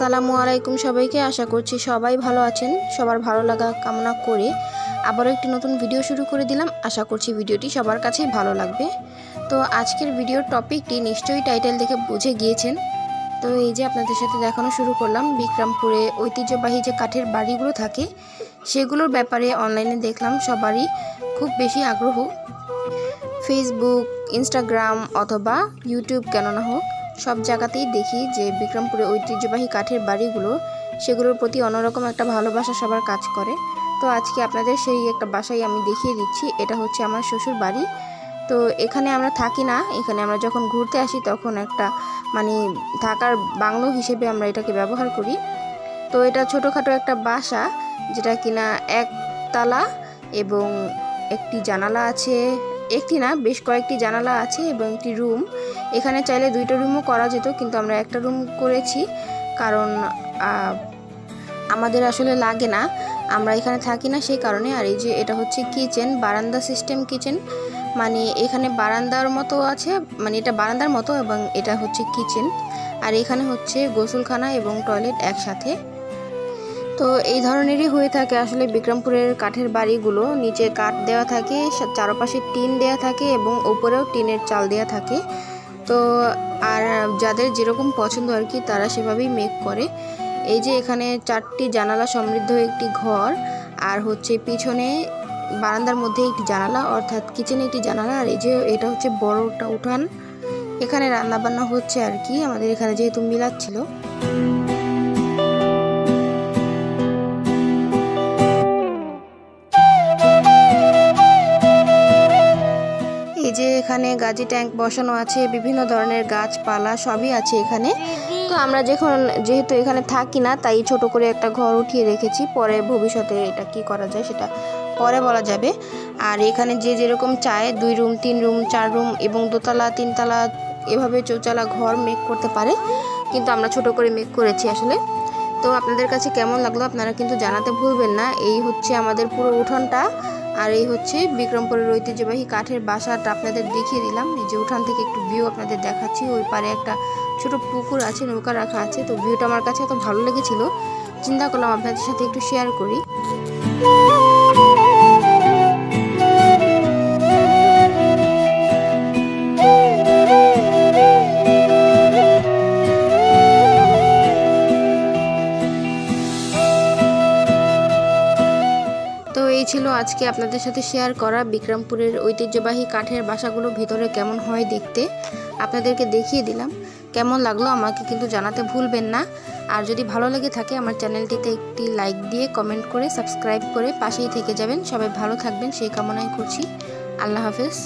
আসসালামু আলাইকুম সবাইকে। আশা করছি সবাই ভালো আছেন। সবার ভালো লাগা কামনা করে আবারও একটি নতুন ভিডিও শুরু করে দিলাম। আশা করছি ভিডিওটি সবার কাছেই ভালো লাগবে। তো আজকের ভিডিওর টপিকটি নিশ্চয়ই টাইটেল দেখে বুঝে গিয়েছেন। তো এই যে আপনাদের সাথে দেখানো শুরু করলাম, বিক্রমপুরে ঐতিহ্যবাহী যে কাঠের বাড়িগুলো থাকে, সেগুলোর ব্যাপারে অনলাইনে দেখলাম, সবারই খুব বেশি আগ্রহ। ফেসবুক ইনস্টাগ্রাম অথবা ইউটিউব কেননা হোক সব জায়গাতেই দেখি যে বিক্রমপুরে ঐতিহ্যবাহী কাঠের বাড়িগুলো, সেগুলোর প্রতি অন্যরকম একটা ভালোবাসা সবার কাজ করে। তো আজকে আপনাদের সেই একটা বাসাই আমি দেখিয়ে দিচ্ছি, এটা হচ্ছে আমার শ্বশুর বাড়ি। তো এখানে আমরা থাকি না, এখানে আমরা যখন ঘুরতে আসি তখন একটা মানে থাকার বাংলো হিসেবে আমরা এটাকে ব্যবহার করি। তো এটা ছোটোখাটো একটা বাসা, যেটা কিনা একতলা এবং একটি জানালা আছে একটি না, বেশ কয়েকটি জানালা আছে এবং একটি রুম। এখানে চাইলে দুইটা রুমও করা যেত, কিন্তু আমরা একটা রুম করেছি, কারণ আমাদের আসলে লাগে না। আমরা এখানে থাকি না সেই কারণে, আর এই যে এটা হচ্ছে কিচেন বারান্দা সিস্টেম কিচেন মানে এখানে বারান্দার মতো আছে মানে এটা বারান্দার মতো এবং এটা হচ্ছে কিচেন আর এখানে হচ্ছে গোসলখানা এবং টয়লেট একসাথে। তো এই ধরনেরই হয়ে থাকে। আসলে বিক্রমপুরের কাঠের বাড়িগুলো, নিচে কাঠ দেওয়া থাকে চারপাশে টিন দেওয়া থাকে এবং ওপরেও টিনের চাল দেওয়া থাকে। তো, আর যাদের যেরকম পছন্দ আর কি, তারা সেভাবেই মেক করে। এই যে এখানে চারটি জানালা সমৃদ্ধ একটি ঘর, আর হচ্ছে পিছনে বারান্দার মধ্যে একটি জানালা, অর্থাৎ কিচেনে একটি জানালা, আর এই যে এটা হচ্ছে বড়টা উঠান। এখানে রান্নাবান্না হচ্ছে আর কি, আমাদের এখানে যেহেতু মিলাচ্ছিল এই এখানে গাজি ট্যাঙ্ক বসানো আছে, বিভিন্ন ধরনের গাছপালা সবই আছে এখানে। তো আমরা যখন যেহেতু এখানে থাকি না, তাই ছোট করে একটা ঘর উঠিয়ে রেখেছি। পরে ভবিষ্যতে এটা কি করা যায় সেটা পরে বলা যাবে। আর এখানে যে যেরকম চায়, দুই রুম, তিন রুম, চার রুম এবং দোতলা, তিনতলা এভাবে চৌচালা ঘর মেক করতে পারে। কিন্তু আমরা ছোট করে মেক করেছি আসলে। তো আপনাদের কাছে কেমন লাগল আপনারা কিন্তু জানাতে ভুলবেন না। এই হচ্ছে আমাদের পুরো উঠোনটা। আর এই হচ্ছে বিক্রমপুরের ঐতিহ্যবাহী কাঠের বাসাটা আপনাদের দেখিয়ে দিলাম। এই যে উঠান থেকে একটু ভিউ আপনাদের দেখাচ্ছি। ওই পারে একটা ছোট পুকুর আছে, নৌকা রাখা আছে। তো ভিউটা আমার কাছে এত ভালো লেগেছিল। চিন্তা করলাম আপনাদের সাথে একটু শেয়ার করি। এই ছিল আজকে আপনাদের সাথে শেয়ার করা বিক্রমপুরের ঐতিহ্যবাহী কাঠের বাসাগুলো ভিতরে কেমন হয় দেখতে আপনাদেরকে দেখিয়ে দিলাম। কেমন লাগল আমাকে কিন্তু জানাতে ভুলবেন না। আর যদি ভালো লেগে থাকে আমার চ্যানেলটিতে একটি লাইক দিয়ে কমেন্ট করে সাবস্ক্রাইব করে পাশেই থেকে যাবেন। সবাই ভালো থাকবেন, সেই কামনাই করছি। আল্লাহ হাফেজ।